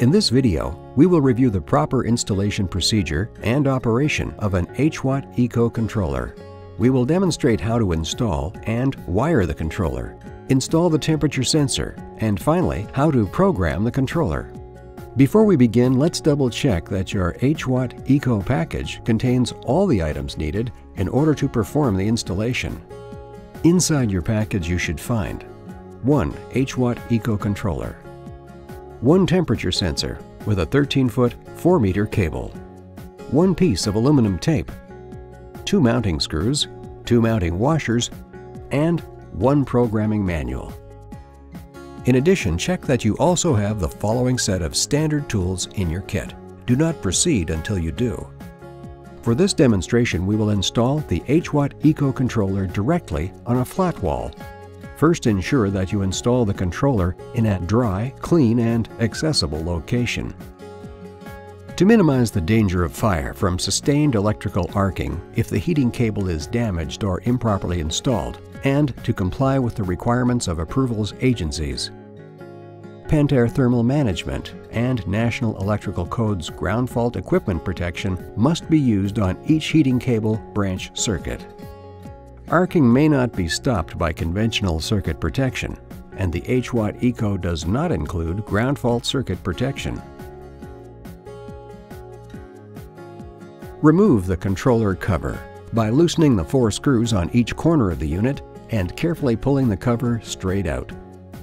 In this video, we will review the proper installation procedure and operation of an HWAT Eco controller. We will demonstrate how to install and wire the controller, install the temperature sensor, and finally, how to program the controller. Before we begin, let's double check that your HWAT Eco package contains all the items needed in order to perform the installation. Inside your package you should find 1 HWAT Eco controller, one temperature sensor with a 13-foot 4-meter cable, one piece of aluminum tape, two mounting screws, two mounting washers, and one programming manual. In addition, check that you also have the following set of standard tools in your kit. Do not proceed until you do. For this demonstration, we will install the HWAT Eco controller directly on a flat wall First ensure that you install the controller in a dry, clean, and accessible location. To minimize the danger of fire from sustained electrical arcing if the heating cable is damaged or improperly installed, and to comply with the requirements of approvals agencies. Pentair Thermal Management and National Electrical Code's ground fault equipment protection must be used on each heating cable branch circuit. Arcing may not be stopped by conventional circuit protection, and the HWAT Eco does not include ground fault circuit protection. Remove the controller cover by loosening the four screws on each corner of the unit and carefully pulling the cover straight out,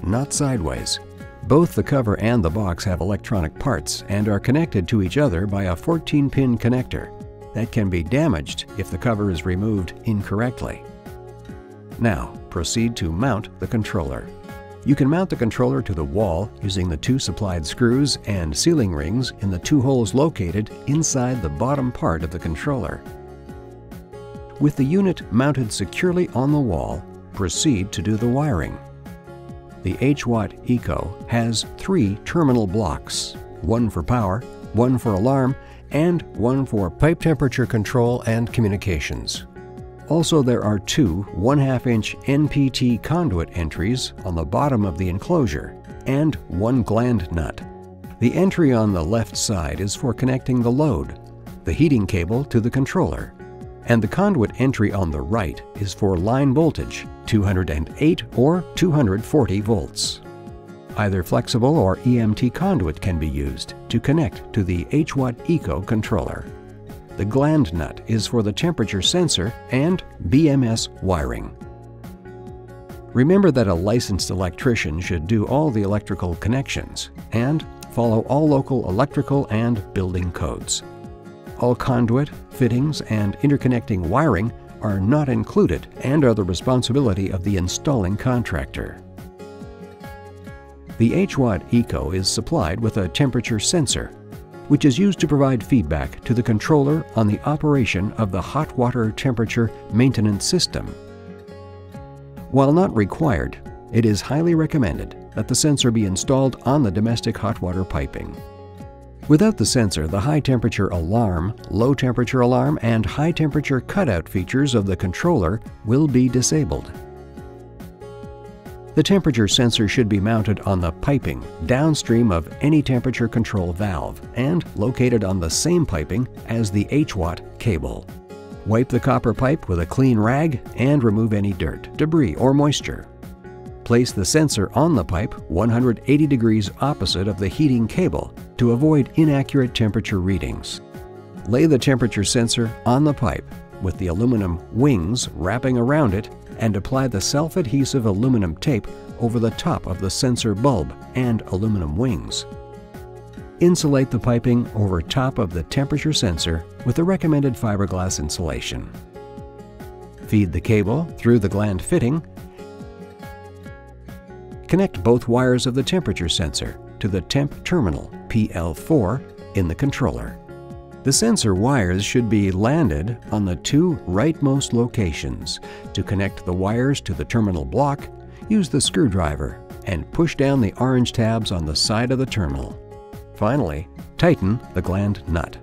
not sideways. Both the cover and the box have electronic parts and are connected to each other by a 14-pin connector that can be damaged if the cover is removed incorrectly. Now, proceed to mount the controller. You can mount the controller to the wall using the two supplied screws and sealing rings in the two holes located inside the bottom part of the controller. With the unit mounted securely on the wall, proceed to do the wiring. The HWAT Eco has three terminal blocks, one for power, one for alarm, and one for pipe temperature control and communications. Also, there are two 1 2 inch NPT conduit entries on the bottom of the enclosure and one gland nut. The entry on the left side is for connecting the load, the heating cable to the controller, and the conduit entry on the right is for line voltage, 208 or 240 volts. Either flexible or EMT conduit can be used to connect to the HWAT Eco controller. The gland nut is for the temperature sensor and BMS wiring. Remember that a licensed electrician should do all the electrical connections and follow all local electrical and building codes. All conduit, fittings, and interconnecting wiring are not included and are the responsibility of the installing contractor. The HWAT Eco is supplied with a temperature sensor which is used to provide feedback to the controller on the operation of the hot water temperature maintenance system. While not required, it is highly recommended that the sensor be installed on the domestic hot water piping. Without the sensor, the high temperature alarm, low temperature alarm, and high temperature cutout features of the controller will be disabled. The temperature sensor should be mounted on the piping downstream of any temperature control valve and located on the same piping as the HWAT cable. Wipe the copper pipe with a clean rag and remove any dirt, debris, or moisture. Place the sensor on the pipe 180 degrees opposite of the heating cable to avoid inaccurate temperature readings. Lay the temperature sensor on the pipe with the aluminum wings wrapping around it and apply the self-adhesive aluminum tape over the top of the sensor bulb and aluminum wings. Insulate the piping over top of the temperature sensor with the recommended fiberglass insulation. Feed the cable through the gland fitting. Connect both wires of the temperature sensor to the temp terminal PL4 in the controller. The sensor wires should be landed on the two rightmost locations. To connect the wires to the terminal block, use the screwdriver and push down the orange tabs on the side of the terminal. Finally, tighten the gland nut.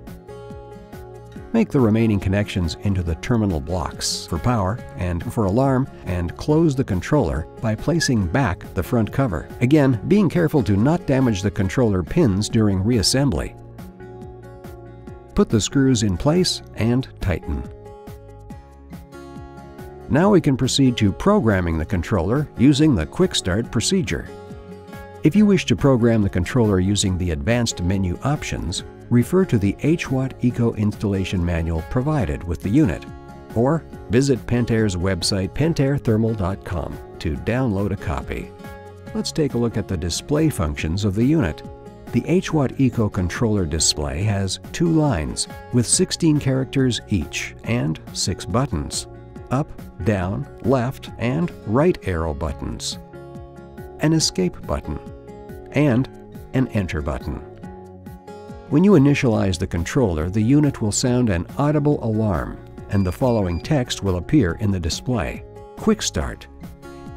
Make the remaining connections into the terminal blocks for power and for alarm and close the controller by placing back the front cover. Again, being careful to not damage the controller pins during reassembly. Put the screws in place and tighten. Now we can proceed to programming the controller using the Quick Start procedure. If you wish to program the controller using the advanced menu options, refer to the HWAT Eco installation manual provided with the unit, or visit Pentair's website pentairthermal.com to download a copy. Let's take a look at the display functions of the unit. The HWAT Eco controller display has two lines with 16 characters each and six buttons up, down, left, and right arrow buttons, an escape button, and an enter button. When you initialize the controller, the unit will sound an audible alarm, and the following text will appear in the display. Quick Start.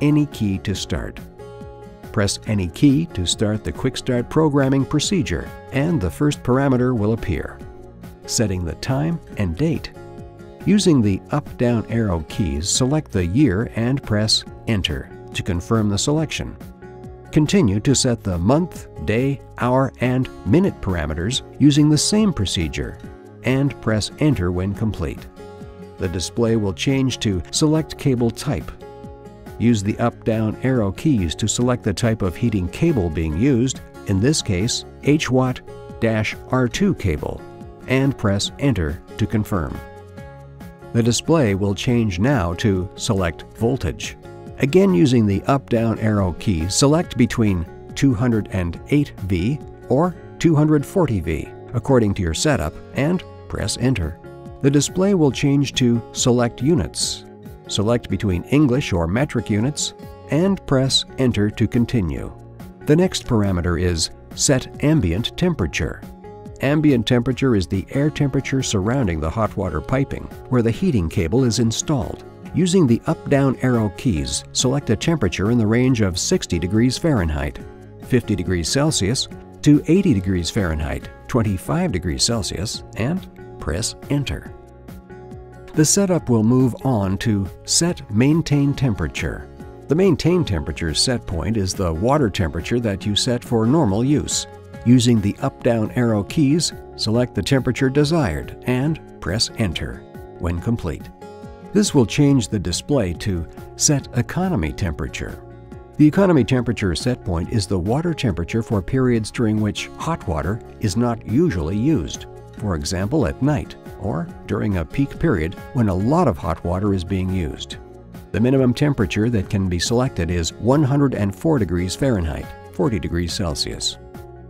Any key to start. Press any key to start the Quick Start programming procedure, and the first parameter will appear. Setting the time and date. Using the up-down arrow keys, select the year and press Enter to confirm the selection. Continue to set the month, day, hour, and minute parameters using the same procedure and press Enter when complete. The display will change to Select Cable Type. Use the up-down arrow keys to select the type of heating cable being used, in this case HWAT-R2 cable, and press Enter to confirm. The display will change now to Select Voltage. Again using the up-down arrow key, select between 208V or 240V according to your setup and press Enter. The display will change to Select Units. Select between English or metric units and press Enter to continue. The next parameter is Set Ambient Temperature. Ambient temperature is the air temperature surrounding the hot water piping, where the heating cable is installed. Using the up-down arrow keys, select a temperature in the range of 60 degrees Fahrenheit, 50 degrees Celsius, to 80 degrees Fahrenheit, 25 degrees Celsius, and press Enter. The setup will move on to Set Maintain Temperature. The maintain temperature set point is the water temperature that you set for normal use. Using the up-down arrow keys, select the temperature desired and press Enter when complete. This will change the display to Set Economy Temperature. The economy temperature set point is the water temperature for periods during which hot water is not usually used, for example at night or during a peak period when a lot of hot water is being used. The minimum temperature that can be selected is 104 degrees Fahrenheit, 40 degrees Celsius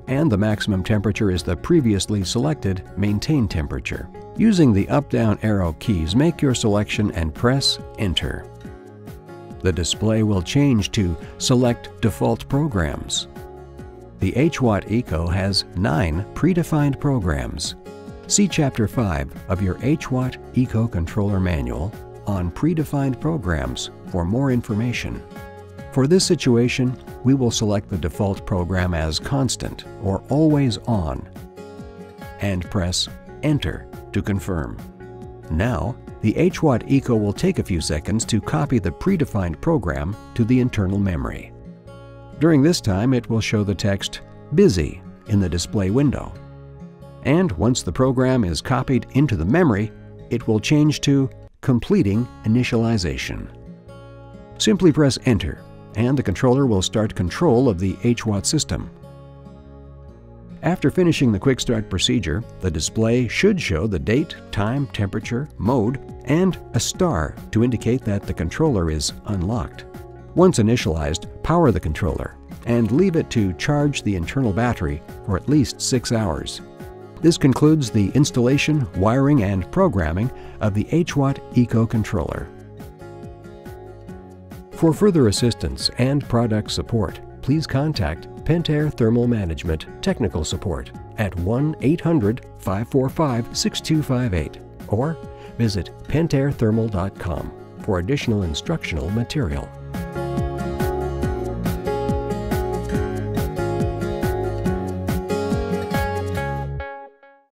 and the maximum temperature is the previously selected maintain temperature. Using the up-down arrow keys, make your selection and press Enter. The display will change to Select Default Programs. The HWAT Eco has nine predefined programs. See Chapter 5 of your HWAT Eco Controller Manual on predefined programs for more information. For this situation, we will select the default program as constant or always on and press Enter to confirm. Now, the HWAT Eco will take a few seconds to copy the predefined program to the internal memory. During this time, it will show the text Busy in the display window. And once the program is copied into the memory, it will change to Completing Initialization. Simply press Enter and the controller will start control of the HWAT system. After finishing the Quick Start procedure, the display should show the date, time, temperature, mode, and a star to indicate that the controller is unlocked. Once initialized, power the controller and leave it to charge the internal battery for at least 6 hours. This concludes the installation, wiring, and programming of the HWAT Eco Controller. For further assistance and product support, please contact Pentair Thermal Management Technical Support at 1-800-545-6258 or visit pentairthermal.com for additional instructional material.